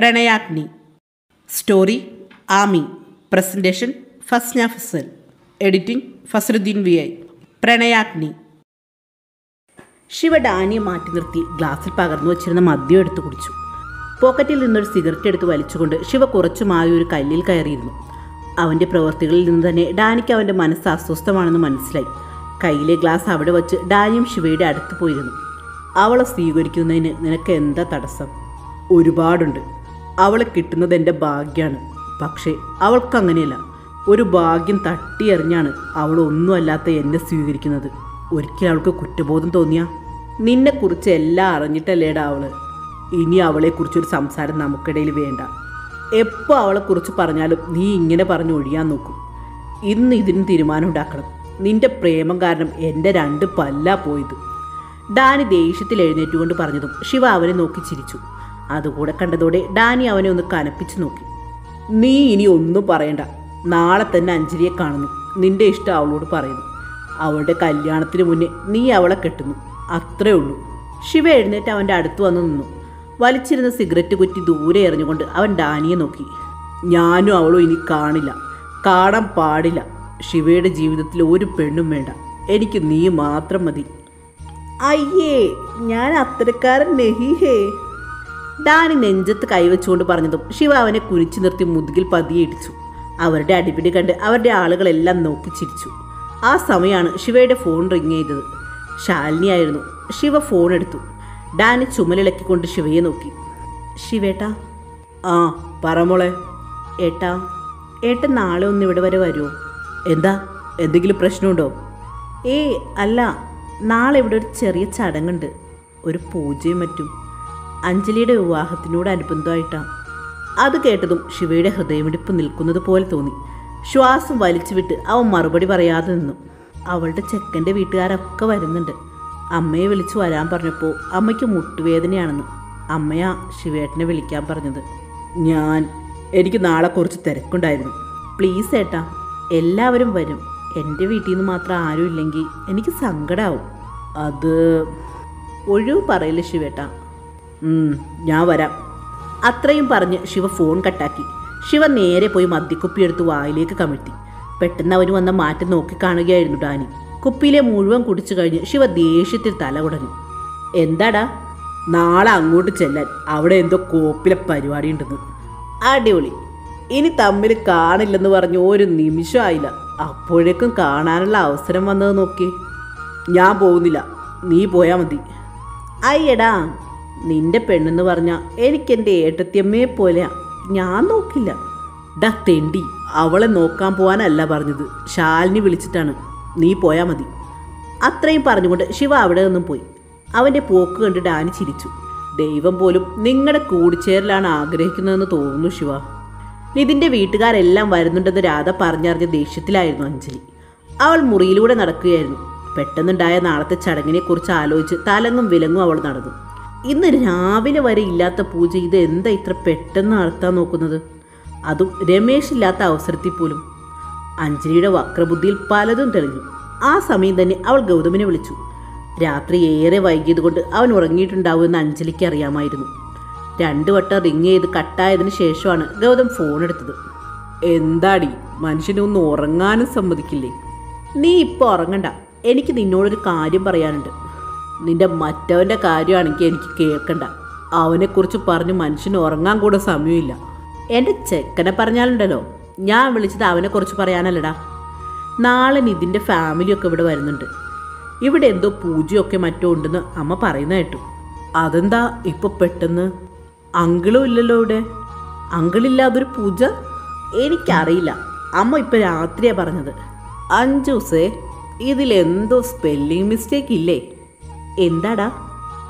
Pranayagni. Story Ami. Presentation Fasna Fasal. Editing Fasaruddin V I. Pranayagni. Shiva ഡാനിയെ മാറ്റി നിർത്തി ഗ്ലാസ്സിൽ പകർന്നു വച്ചിരുന്ന മദ്യം എടുത്തു കുടിച്ചു. പോക്കറ്റിൽ നിന്നൊരു സിഗരറ്റ് എടുത്ത് വലിച്ചുകൊണ്ട് ശിവ കുറച്ചുമായി ഒരു കല്ലിൽ കയറിയിരുന്നു. അവന്റെ പ്രവൃത്തികളിൽ നിന്ന് തന്നെ ഡാനിക്ക് അവന്റെ മനസ്സ് അസ്വസ്ഥമാണെന്ന് മനസ്സിലായി. കയ്യിലെ ഗ്ലാസ് അവിടെ വച്ച് ഡാനിയും ശിവയുടെ അടുത്ത് പോയിരുന്നു. അവളെ സ്വീകരിക്കുന്നതിന് നിനക്ക് എന്താ തടസ്സം? ഒരുപാടുണ്ട്. അവളെ കിട്ടുന്നത് എന്റെ ഭാഗ്യമാണ് പക്ഷേ അവൾക്കങ്ങനെയല്ല. ഒരു ഭാഗ്യം തട്ടിയെറിഞ്ഞാണ് അവൾ ഒന്നുമല്ലാത്ത എന്നെ സ്വീകരിക്കുന്നത്. ഒരിക്കലും അവൾക്ക് കുറ്റബോധം തോന്നിയ? നിന്നെക്കുറിച്ച് എല്ലാം അറിഞ്ഞിട്ടല്ലേടാ അവൾ. ഇനി അവളെക്കുറിച്ചൊരു സംസാരം നമുക്കിടയിൽ വേണ്ട. എപ്പോൾ അവളെക്കുറിച്ച് പറഞ്ഞാലും നീ ഇങ്ങനെ പറഞ്ഞ് ഒഴിയാൻ നോക്കും. ഇന്ന് ഇതിന് തീരുമാനം ഉണ്ടാക്കണം. നിന്റെ പ്രേമം കാരണം എന്റെ രണ്ട് പല്ല പോയത്. ഡാനി ദേഷ്യത്തിൽ എഴുന്നേറ്റുകൊണ്ട് പറഞ്ഞതും ശിവ അവനെ നോക്കി ചിരിച്ചു. അതുകൂടെ കണ്ടതോടെ ഡാനി അവനെ ഒന്ന് കനപ്പിച്ചു നോക്കി. നീ ഇനി ഒന്നും പറയണ്ട. നാളെ തന്നെ അഞ്ജലിയെ കാണുന്നു. നിന്റെ ഇഷ്ടം അവളോട് പറയുന്നു. അവളുടെ കല്യാണത്തിന് മുന്നേ നീ അവളെ കെട്ടുന്നു. അത്രേ ഉള്ളൂ. ശിവ എഴുന്നേറ്റ് അവന്റെ അടുത്ത് വന്ന് നിന്നു. വലിച്ചിരുന്ന സിഗരറ്റ് കുറ്റി ദൂരെ എറിഞ്ഞുകൊണ്ട് അവൻ ഡാനിയെ നോക്കി. ഞാനും അവളും ഇനി കാണില്ല. കാണാൻ പാടില്ല. ശിവയുടെ ജീവിതത്തിൽ ഒരു പെണ്ണും വേണ്ട. എനിക്ക് നീ മാത്രം മതി. അയ്യേ ഞാൻ അത്തരക്കാരൻ നെഹിഹേ. ഡാനി നെഞ്ചത്ത് കൈവച്ചുകൊണ്ട് പറഞ്ഞതും ശിവ അവനെ കുനിച്ചു നിർത്തി മുതുകിൽ പതിയെ ഇടിച്ചു. അവരുടെ അടിപിടി കണ്ട് അവരുടെ ആളുകളെല്ലാം നോക്കി ചിരിച്ചു. ആ സമയമാണ് ശിവയുടെ ഫോൺ റിങ് ചെയ്തത്. ശാലിനിയായിരുന്നു. ശിവ ഫോൺ എടുത്തു. ഡാനി ചുമലിളക്കിക്കൊണ്ട് ശിവയെ നോക്കി. ശിവേട്ടാ. ആ പറമോളെ ഏട്ടാ ഏട്ടൻ നാളെ ഒന്ന് ഇവിടെ വരെ വരുമോ എന്താ? എന്തെങ്കിലും പ്രശ്നമുണ്ടോ? ഏയ് അല്ല. നാളെ ഇവിടെ ഒരു ചെറിയ ചടങ്ങുണ്ട്. ഒരു പൂജയും മറ്റും. അഞ്ജലിയുടെ വിവാഹത്തിനോട് വിവാഹത്തിനോടനുബന്ധമായിട്ടാണ് അത് കേട്ടതും ശിവയുടെ ഹൃദയമിടിപ്പ് നിൽക്കുന്നത് പോലെ തോന്നി. ശ്വാസം വലിച്ചു വിട്ട് അവൻ മറുപടി പറയാതെ നിന്നു. അവളുടെ ചെക്കന്റെ വീട്ടുകാരൊക്കെ വരുന്നുണ്ട്. അമ്മയെ വിളിച്ചു വരാൻ പറഞ്ഞപ്പോൾ അമ്മയ്ക്ക് മുട്ടുവേദനയാണെന്ന് അമ്മയാ ശിവേട്ടനെ വിളിക്കാൻ പറഞ്ഞത്. ഞാൻ എനിക്ക് നാളെ കുറച്ച് തിരക്കുണ്ടായിരുന്നു. പ്ലീസ് ഏട്ടാ എല്ലാവരും വരും. എന്റെ വീട്ടിൽ നിന്ന് മാത്രം ആരും ഇല്ലെങ്കിൽ എനിക്ക് സങ്കടമാവും അത് ഒഴിവ് പറയില്ല ശിവേട്ടാ. ഞാൻ വരാം. അത്രയും പറഞ്ഞ് ശിവ ഫോൺ കട്ടാക്കി. ശിവ നേരെ പോയി മദ്യക്കുപ്പി എടുത്ത് വായിലേക്ക് കമിഴ്ത്തി. പെട്ടെന്ന് അവന് വന്ന മാറ്റം നോക്കിക്കാണുകയായിരുന്നു ഡാനി. കുപ്പിയിലെ മുഴുവൻ കുടിച്ചു കഴിഞ്ഞ് ശിവ ദേഷ്യത്തിൽ തല കുടഞ്ഞു. എന്താടാ? നാളെ അങ്ങോട്ട് ചെല്ലാൻ അവിടെ എന്തോ കോപ്പിലെ പരിപാടി ഉണ്ടെന്ന് അടിപൊളി. ഇനി തമ്മിൽ കാണില്ലെന്ന് പറഞ്ഞ് ഒരു നിമിഷം ആയില്ല. അപ്പോഴേക്കും കാണാനുള്ള അവസരം വന്നത് നോക്കി ഞാൻ പോകുന്നില്ല. നീ പോയാൽ മതി. അയ്യടാ. നിന്റെ പെണ്ണെന്ന് പറഞ്ഞാൽ എനിക്കെന്റെ ഏട്ടത്തിയമ്മയെ പോലെയാ ഞാൻ നോക്കില്ല. ഡാ തെണ്ടി. അവളെ നോക്കാൻ പോകാനല്ല പറഞ്ഞത്. ശാലിനി വിളിച്ചിട്ടാണ്. നീ പോയാൽ മതി. അത്രയും പറഞ്ഞുകൊണ്ട് ശിവ അവിടെ നിന്നും പോയി. അവന്റെ പോക്ക് കണ്ട് ഡാനി ചിരിച്ചു. ദൈവം പോലും നിങ്ങളുടെ കൂടിച്ചേരലാണ് ആഗ്രഹിക്കുന്നതെന്ന് തോന്നുന്നു ശിവ. നിതിന്റെ വീട്ടുകാരെല്ലാം വരുന്നുണ്ടെന്ന് രാധ പറഞ്ഞറിഞ്ഞ ദേഷ്യത്തിലായിരുന്നു അഞ്ജലി. അവൾ മുറിയിലൂടെ നടക്കുകയായിരുന്നു. പെട്ടെന്നുണ്ടായ നാളത്തെ ചടങ്ങിനെക്കുറിച്ച് ആലോചിച്ച് തലങ്ങും വിലങ്ങും അവൾ നടന്നു. ഇന്ന് രാവിലെ വരെ ഇല്ലാത്ത പൂജ ഇത് എന്താ ഇത്ര പെട്ടെന്ന് നടത്താൻ നോക്കുന്നത്? അതും രമേശ് ഇല്ലാത്ത അവസരത്തിൽ പോലും. അഞ്ജലിയുടെ വക്രബുദ്ധിയിൽ പലതും തെളിഞ്ഞു. ആ സമയം തന്നെ അവൾ ഗൗതമിനെ വിളിച്ചു. രാത്രി ഏറെ വൈകിയത് കൊണ്ട് അവൻ ഉറങ്ങിയിട്ടുണ്ടാവുമെന്ന് അഞ്ജലിക്ക് അറിയാമായിരുന്നു. രണ്ടു വട്ടം റിങ് ചെയ്ത് കട്ടായതിന് ശേഷമാണ് ഗൗതം ഫോൺ എടുത്തത്. എന്താടി മനുഷ്യനെ ഒന്ന് ഉറങ്ങാനും സമ്മതിക്കില്ലേ? നീ ഇപ്പോൾ ഉറങ്ങണ്ട. എനിക്ക് നിന്നോടൊരു കാര്യം പറയാനുണ്ട്. നിന്റെ മറ്റവന്റെ കാര്യമാണെങ്കിൽ എനിക്ക് കേൾക്കണ്ട. അവനെക്കുറിച്ച് പറഞ്ഞ് മനുഷ്യന് ഉറങ്ങാൻ കൂടെ സമയമില്ല. എന്റെ ചെക്കനെ പറഞ്ഞാലുണ്ടല്ലോ ഞാൻ വിളിച്ചത് അവനെക്കുറിച്ച് പറയാനല്ലടാ. നാളെ നിതിന്റെ ഫാമിലിയൊക്കെ ഇവിടെ വരുന്നുണ്ട്. ഇവിടെ എന്തോ പൂജയൊക്കെ മറ്റോ ഉണ്ടെന്ന് അമ്മ പറയുന്ന കേട്ടു. അതെന്താ ഇപ്പോൾ പെട്ടെന്ന്? അങ്കിളും ഇല്ലല്ലോ ഇവിടെ. അങ്കിളില്ലാതൊരു പൂജ? എനിക്കറിയില്ല. അമ്മ ഇപ്പൊ രാത്രിയാണ് പറഞ്ഞത്. അഞ്ചു ദിവസേ ഇതിലെന്തോ സ്പെല്ലിംഗ് മിസ്റ്റേക്ക് ഇല്ലേ? എന്താടാ?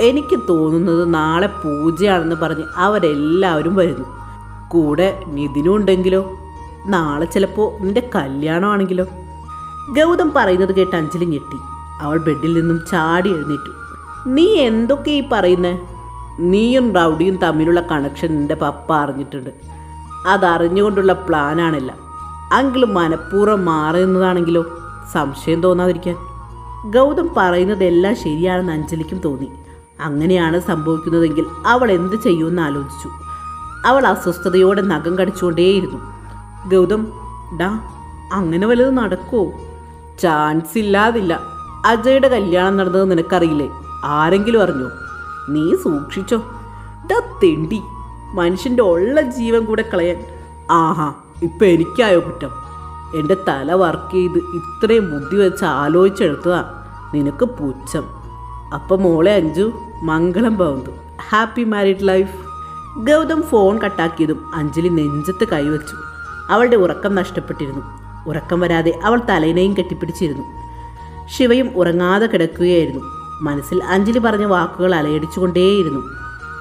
എനിക്ക് തോന്നുന്നത് നാളെ പൂജയാണെന്ന് പറഞ്ഞ് അവരെല്ലാവരും വരുന്നു. കൂടെ നിതിനും ഉണ്ടെങ്കിലോ? നാളെ ചിലപ്പോൾ നിന്റെ കല്യാണമാണെങ്കിലോ? ഗൗതം പറയുന്നത് കേട്ട് അഞ്ജലി ഞെട്ടി. അവൾ ബെഡിൽ നിന്നും ചാടി എഴുന്നേറ്റു. നീ എന്തൊക്കെ ഈ പറയുന്നേ? നീയും റൗഡിയും തമ്മിലുള്ള കണക്ഷൻ നിന്റെ പപ്പ അറിഞ്ഞിട്ടുണ്ട്. അതറിഞ്ഞുകൊണ്ടുള്ള പ്ലാനാണല്ല എങ്കിലും മനഃപൂർവം മാറുന്നതാണെങ്കിലോ സംശയം തോന്നാതിരിക്കാൻ. ഗൗതം പറയുന്നതെല്ലാം ശരിയാണെന്ന് അഞ്ജലിക്കും തോന്നി. അങ്ങനെയാണ് സംഭവിക്കുന്നതെങ്കിൽ അവൾ എന്ത് ചെയ്യുമെന്ന് ആലോചിച്ചു. അവൾ അസ്വസ്ഥതയോടെ നഖം കടിച്ചുകൊണ്ടേയിരുന്നു. ഗൗതം ഡാ അങ്ങനെ വലുത് നടക്കുമോ ചാൻസ് ഇല്ലാതില്ല. അജയുടെ കല്യാണം നടന്നത് നിനക്കറിയില്ലേ? ആരെങ്കിലും അറിഞ്ഞോ? നീ സൂക്ഷിച്ചോ. ഡാ തെണ്ടി. മനുഷ്യന്റെ ഉള്ള ജീവൻ കൂടെ കളയാൻ. ആഹാ ഇപ്പം എനിക്കായോ കുറ്റം? എന്റെ തല വർക്ക് ചെയ്ത് ഇത്രയും ബുദ്ധി വെച്ച് ആലോചിച്ചെടുത്തതാ നിനക്ക് പുച്ഛം. അപ്പം മോളെ അഞ്ചു മംഗളം ഭവന്തു happy married life Gautam phone കട്ടാക്കിയതും Anjali നെഞ്ചത്ത് കൈവച്ചു അവളുടെ ഉറക്കം നഷ്ടപ്പെട്ടിരുന്നു. ഉറക്കം വരാതെ അവൾ തലയിനെയും കെട്ടിപ്പിടിച്ചിരുന്നു. ശിവയും ഉറങ്ങാതെ കിടക്കുകയായിരുന്നു. മനസ്സിൽ അഞ്ജലി പറഞ്ഞ വാക്കുകൾ അലയടിച്ചുകൊണ്ടേയിരുന്നു.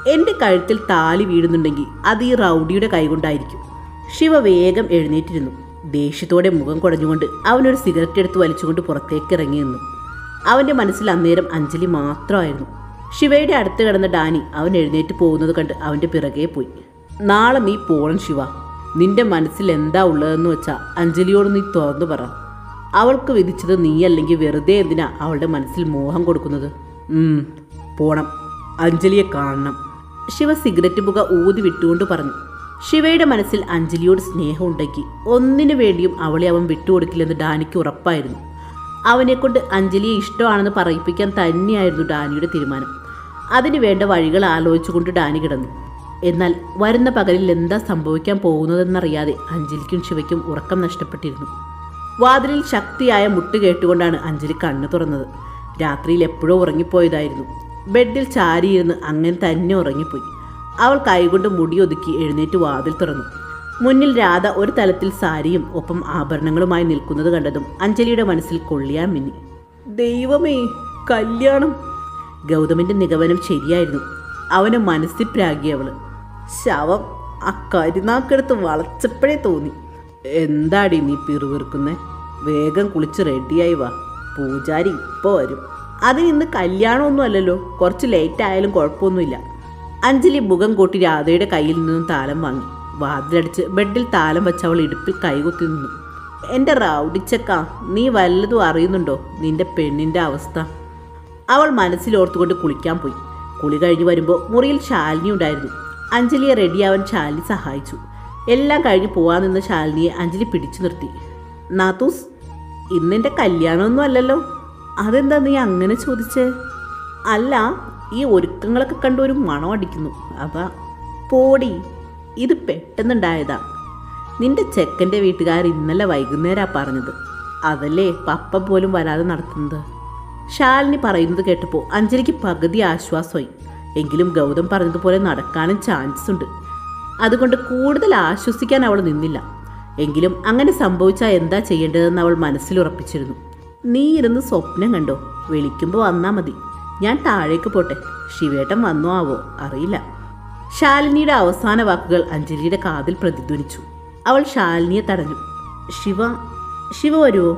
എന്റെ കഴുത്തിൽ താലി വീഴുന്നുണ്ടെങ്കിൽ അത് ഈ റൗഡിയുടെ കൈകൊണ്ടായിരിക്കും. ശിവ വേഗം എഴുന്നേറ്റിരുന്നു. ദേഷ്യത്തോടെ മുഖം കുടഞ്ഞുകൊണ്ട് അവനൊരു സിഗരറ്റ് എടുത്ത് വലിച്ചുകൊണ്ട് പുറത്തേക്ക് ഇറങ്ങി നിന്നു. അവന്റെ മനസ്സിൽ അന്നേരം അഞ്ജലി മാത്രമായിരുന്നു. ശിവയുടെ അടുത്ത് കിടന്ന ഡാനി അവൻ എഴുന്നേറ്റ് പോകുന്നത് കണ്ട് അവന്റെ പിറകെ പോയി. നാളെ നീ പോണം ശിവ. നിന്റെ മനസ്സിൽ എന്താ ഉള്ളതെന്ന് വെച്ചാൽ അഞ്ജലിയോട് നീ തുറന്നു പറ. അവൾക്ക് വിധിച്ചത് നീ അല്ലെങ്കിൽ വെറുതെ എന്തിനാ അവളുടെ മനസ്സിൽ മോഹം കൊടുക്കുന്നത്? പോണം. അഞ്ജലിയെ കാണണം. ശിവ സിഗരറ്റ് പുക ഊതി വിട്ടുകൊണ്ട് പറഞ്ഞു. ശിവയുടെ മനസ്സിൽ അഞ്ജലിയോട് സ്നേഹം ഉണ്ടെങ്കിൽ ഒന്നിനു വേണ്ടിയും അവളെ അവൻ വിട്ടുകൊടുക്കില്ലെന്ന് ഡാനിക്ക് ഉറപ്പായിരുന്നു. അവനെക്കൊണ്ട് അഞ്ജലിയെ ഇഷ്ടമാണെന്ന് പറയിപ്പിക്കാൻ തന്നെയായിരുന്നു ഡാനിയുടെ തീരുമാനം. അതിനു വേണ്ട വഴികൾ ആലോചിച്ചുകൊണ്ട് ഡാനി കിടന്നു. എന്നാൽ വരുന്ന പകലിൽ എന്താ സംഭവിക്കാൻ പോകുന്നതെന്നറിയാതെ അഞ്ജലിക്കും ശിവയ്ക്കും ഉറക്കം നഷ്ടപ്പെട്ടിരുന്നു. വാതിലിൽ ശക്തിയായ മുട്ട് കേട്ടുകൊണ്ടാണ് അഞ്ജലി കണ്ണു തുറന്നത്. രാത്രിയിൽ എപ്പോഴോ ഉറങ്ങിപ്പോയതായിരുന്നു. ബെഡിൽ ചാരിയിരുന്ന് അങ്ങനെ തന്നെ ഉറങ്ങിപ്പോയി. അവൾ കൈകൊണ്ട് മുടിയൊതുക്കി എഴുന്നേറ്റ് വാതിൽ തുറന്നു. മുന്നിൽ രാധ ഒരു തലത്തിൽ സാരിയും ഒപ്പം ആഭരണങ്ങളുമായി നിൽക്കുന്നത് കണ്ടതും അഞ്ജലിയുടെ മനസ്സിൽ കൊള്ളിയാൻ മിന്നി. ദൈവമേ കല്യാണം. ഗൗതമിന്റെ നിഗമനം ശരിയായിരുന്നു. അവന് മനസ്സിൽ അവൾ ശവം ആ കരുനാക്കെടുത്ത് വളച്ചപ്പോഴേ തോന്നി. എന്താടി നീ പിറുവിറുക്കുന്നേ വേഗം കുളിച്ച് റെഡിയായി വാ. പൂജാരി ഇപ്പോൾ വരും. അതിന് ഇന്ന് കല്യാണമൊന്നും അല്ലല്ലോ. കുറച്ച് ലേറ്റ് ആയാലും കുഴപ്പമൊന്നുമില്ല. അഞ്ജലി മുഖം കൂട്ടി രാധയുടെ കയ്യിൽ നിന്നും താലം വാങ്ങി. വാതിലടിച്ച് ബെഡിൽ താലം വെച്ച് അവൾ ഇടുപ്പിൽ കൈകുത്തി നിന്നു. എന്റെ റൗഡിച്ചക്ക നീ വല്ലതും അറിയുന്നുണ്ടോ? നിന്റെ പെണ്ണിന്റെ അവസ്ഥ. അവൾ മനസ്സിലോർത്തുകൊണ്ട് കുളിക്കാൻ പോയി. കുളി കഴിഞ്ഞ് വരുമ്പോൾ മുറിയിൽ ശാലിനി ഉണ്ടായിരുന്നു. അഞ്ജലിയെ റെഡിയാവാൻ ശാലിനി സഹായിച്ചു. എല്ലാം കഴിഞ്ഞ് പോവാൻ നിന്ന ശാലിനിയെ അഞ്ജലി പിടിച്ചു നിർത്തി. നാത്തൂസ് ഇന്നെന്റെ കല്യാണമൊന്നും അല്ലല്ലോ. അതെന്താ നീ അങ്ങനെ ചോദിച്ചേ? അല്ല ഈ ഒരുക്കങ്ങളൊക്കെ കണ്ട് ഒരു മണം അടിക്കുന്നു. അവ പോടി ഇത് പെട്ടെന്നുണ്ടായതാ. നിന്റെ ചെക്കന്റെ വീട്ടുകാർ ഇന്നലെ വൈകുന്നേരാ പറഞ്ഞത്. അതല്ലേ പപ്പ പോലും വരാതെ നടത്തുന്നത്? ശാലിനി പറയുന്നത് കേട്ടപ്പോൾ അഞ്ജലിക്ക് പകുതി ആശ്വാസമായി. എങ്കിലും ഗൗതം പറഞ്ഞതുപോലെ നടക്കാനും ചാൻസ് ഉണ്ട്. അതുകൊണ്ട് കൂടുതൽ ആശ്വസിക്കാൻ അവൾ നിന്നില്ല. എങ്കിലും അങ്ങനെ സംഭവിച്ചാൽ എന്താ ചെയ്യേണ്ടതെന്ന് അവൾ മനസ്സിലുറപ്പിച്ചിരുന്നു നീ ഇരുന്ന് സ്വപ്നം കണ്ടോ? വിളിക്കുമ്പോൾ വന്നാൽ മതി. ഞാൻ താഴേക്ക് പോട്ടെ. ശിവേട്ടൻ വന്നോ ആവോ? അറിയില്ല. ശാലിനിയുടെ അവസാന വാക്കുകൾ അഞ്ജലിയുടെ കാതിൽ പ്രതിധ്വനിച്ചു. അവൾ ശാലിനിയെ തടഞ്ഞു. ശിവ ശിവ വരുമോ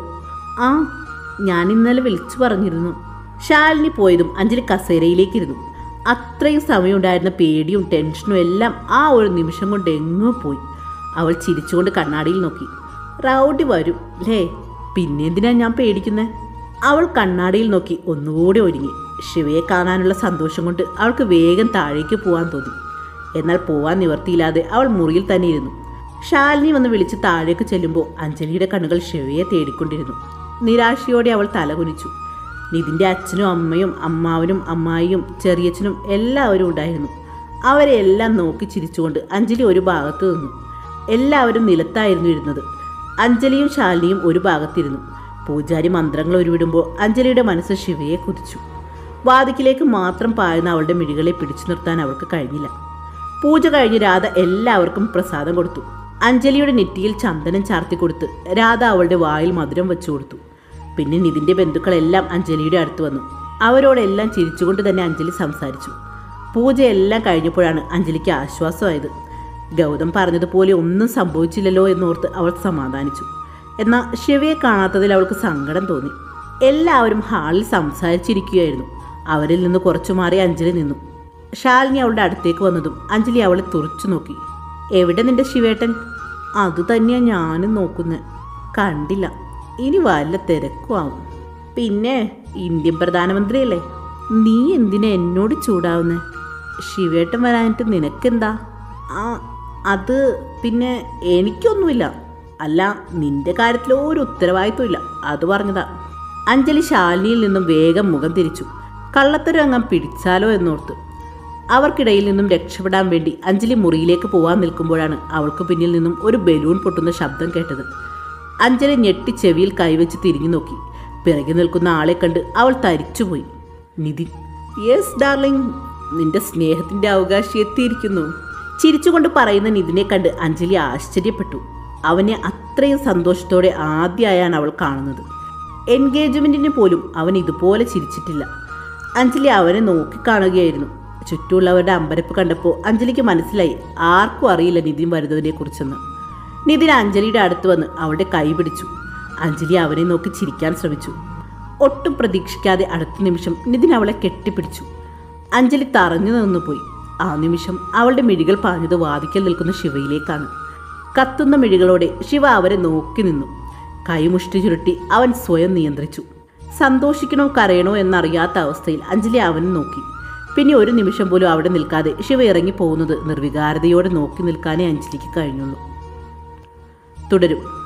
ആ ഞാൻ ഇന്നലെ വിളിച്ചു പറഞ്ഞിരുന്നു. ശാലിനി പോയതും അഞ്ജലി കസേരയിലേക്കിരുന്നു. അത്രയും സമയമുണ്ടായിരുന്ന പേടിയും ടെൻഷനും എല്ലാം ആ ഒരു നിമിഷം കൊണ്ട് എങ്ങോ പോയി. അവൾ ചിരിച്ചുകൊണ്ട് കണ്ണാടിയിൽ നോക്കി. റൗഡി വരും ലേ പിന്നെന്തിനാ ഞാൻ പേടിക്കുന്നേ? അവൾ കണ്ണാടിയിൽ നോക്കി ഒന്നുകൂടി ഒരുങ്ങി. ശിവയെ കാണാനുള്ള സന്തോഷം കൊണ്ട് അവൾക്ക് വേഗം താഴേക്ക് പോകാൻ തോന്നി. എന്നാൽ പോവാൻ നിവർത്തിയില്ലാതെ അവൾ മുറിയിൽ തന്നെ ഇരുന്നു. ശാലിനി വന്ന് വിളിച്ച് താഴേക്ക് ചെല്ലുമ്പോൾ അഞ്ജലിയുടെ കണ്ണുകൾ ശിവയെ തേടിക്കൊണ്ടിരുന്നു. നിരാശയോടെ അവൾ തലകുനിച്ചു. നിതിന്റെ അച്ഛനും അമ്മയും അമ്മാവനും അമ്മായിയും ചെറിയച്ഛനും എല്ലാവരും ഉണ്ടായിരുന്നു. അവരെ എല്ലാം നോക്കി ചിരിച്ചുകൊണ്ട് അഞ്ജലി ഒരു ഭാഗത്ത് നിന്നു. എല്ലാവരും നിലത്തായിരുന്നു ഇരുന്നത്. അഞ്ജലിയും ശാലിനിയും ഒരു ഭാഗത്തിരുന്നു. പൂജാരി മന്ത്രങ്ങൾ ഉരുവിടുമ്പോൾ അഞ്ജലിയുടെ മനസ്സ് ശിവയെ കുതിച്ചു. വാതിക്കിലേക്ക് മാത്രം പായുന്ന അവളുടെ മിഴികളെ പിടിച്ചു നിർത്താൻ അവൾക്ക് കഴിഞ്ഞില്ല. പൂജ കഴിഞ്ഞ് രാധ എല്ലാവർക്കും പ്രസാദം കൊടുത്തു. അഞ്ജലിയുടെ നെറ്റിയിൽ ചന്ദനം ചാർത്തി കൊടുത്ത് രാധ അവളുടെ വായിൽ മധുരം വെച്ചു കൊടുത്തു. പിന്നെ നിതിന്റെ ബന്ധുക്കളെല്ലാം അഞ്ജലിയുടെ അടുത്ത് വന്നു. അവരോടെല്ലാം ചിരിച്ചുകൊണ്ട് തന്നെ അഞ്ജലി സംസാരിച്ചു. പൂജയെല്ലാം കഴിഞ്ഞപ്പോഴാണ് അഞ്ജലിക്ക് ആശ്വാസമായത്. ഗൗതം പറഞ്ഞതുപോലെ ഒന്നും സംഭവിച്ചില്ലല്ലോ എന്നോർത്ത് അവൾ സമാധാനിച്ചു. എന്നാൽ ശിവയെ കാണാത്തതിൽ അവൾക്ക് സങ്കടം തോന്നി. എല്ലാവരും ഹാളിൽ സംസാരിച്ചിരിക്കുകയായിരുന്നു. അവരിൽ നിന്ന് കുറച്ചു മാറി അഞ്ജലി നിന്നു. ശാലിനി അവളുടെ അടുത്തേക്ക് വന്നതും അഞ്ജലി അവളെ തുറച്ചു നോക്കി. എവിടെ നിന്റെ ശിവേട്ടൻ? അത് തന്നെയാണ് ഞാനും നോക്കുന്നത് കണ്ടില്ല. ഇനി വല്ല തിരക്കും ആവും. പിന്നെ ഇന്ത്യൻ പ്രധാനമന്ത്രിയല്ലേ? നീ എന്തിനാ എന്നോട് ചൂടാവുന്നത് ശിവേട്ടൻ വരാനിട്ട് നിനക്കെന്താ? ആ അത് പിന്നെ എനിക്കൊന്നുമില്ല. അല്ല നിന്റെ കാര്യത്തിൽ ഒരു ഉത്തരവാദിത്വമില്ല അത് പറഞ്ഞതാ. അഞ്ജലി ശാലിനിയിൽ നിന്നും വേഗം മുഖം തിരിച്ചു. കള്ളത്തരംഗം പിടിച്ചാലോ എന്നോർത്ത്. അവർക്കിടയിൽ നിന്നും രക്ഷപ്പെടാൻ വേണ്ടി അഞ്ജലി മുറിയിലേക്ക് പോകാൻ നിൽക്കുമ്പോഴാണ് അവൾക്ക് പിന്നിൽ നിന്നും ഒരു ബലൂൺ പൊട്ടുന്ന ശബ്ദം കേട്ടത്. അഞ്ജലി ഞെട്ടി ചെവിയിൽ കൈവച്ച് തിരിഞ്ഞു നോക്കി. പിറകെ നിൽക്കുന്ന ആളെ കണ്ട് അവൾ തരിച്ചുപോയി. നിധി യെസ് ഡാർലിംഗ്. നിന്റെ സ്നേഹത്തിന്റെ അവകാശി എത്തിയിരിക്കുന്നു. ചിരിച്ചുകൊണ്ട് പറയുന്ന നിധിനെ കണ്ട് അഞ്ജലി ആശ്ചര്യപ്പെട്ടു. അവനെ അത്രയും സന്തോഷത്തോടെ ആദ്യമായാണ് അവൾ കാണുന്നത്. എൻഗേജ്മെന്റിന് പോലും അവൻ ഇതുപോലെ ചിരിച്ചിട്ടില്ല. അഞ്ജലി അവനെ നോക്കിക്കാണുകയായിരുന്നു ചുറ്റുമുള്ളവരുടെ അമ്പരപ്പ് കണ്ടപ്പോൾ അഞ്ജലിക്ക് മനസ്സിലായി ആർക്കും അറിയില്ല നിതിൻ വരുന്നതിനെ കുറിച്ചെന്ന് നിതിൻ അഞ്ജലിയുടെ അടുത്ത് വന്ന് അവളുടെ കൈ പിടിച്ചു. അഞ്ജലി അവനെ നോക്കി ചിരിക്കാൻ ശ്രമിച്ചു. ഒട്ടും പ്രതീക്ഷിക്കാതെ അടുത്ത നിമിഷം നിതിൻ അവളെ കെട്ടിപ്പിടിച്ചു. അഞ്ജലി തറഞ്ഞു നിന്നുപോയി. ആ നിമിഷം അവളുടെ മിഴികൾ പാഞ്ഞത് വാദിക്കൽ നിൽക്കുന്ന ശിവയിലേക്കാണ്. കത്തുന്ന മിഴികളോടെ ശിവ അവരെ നോക്കി നിന്നു. കൈമുഷ്ടി ചുരുട്ടി അവൻ സ്വയം നിയന്ത്രിച്ചു. സന്തോഷിക്കണോ കരയണോ എന്നറിയാത്ത അവസ്ഥയിൽ അഞ്ജലി അവനെ നോക്കി. പിന്നെ ഒരു നിമിഷം പോലും അവിടെ നിൽക്കാതെ ശിവ ഇറങ്ങി പോകുന്നത് നിർവികാരതയോടെ നോക്കി നിൽക്കാനേ അഞ്ജലിക്ക് കഴിഞ്ഞുള്ളൂ. തുടരും.